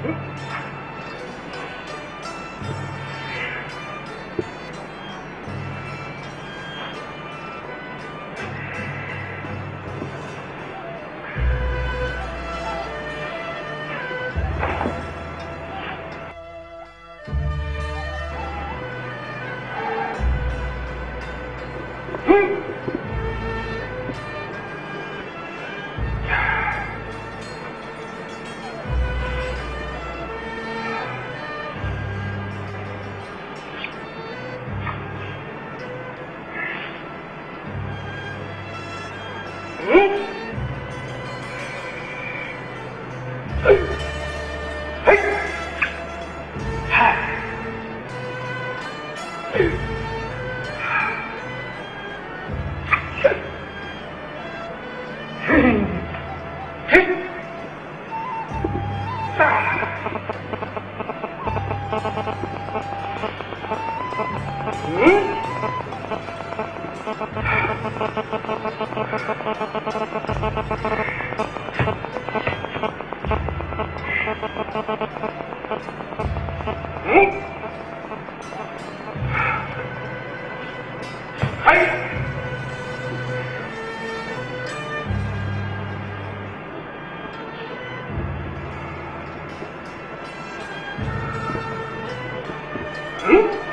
Hmph! 嗯。嘿。嘿。嗨嘿。嘿。嘿。嘿。啊 Hmm?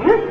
Mm-hmm.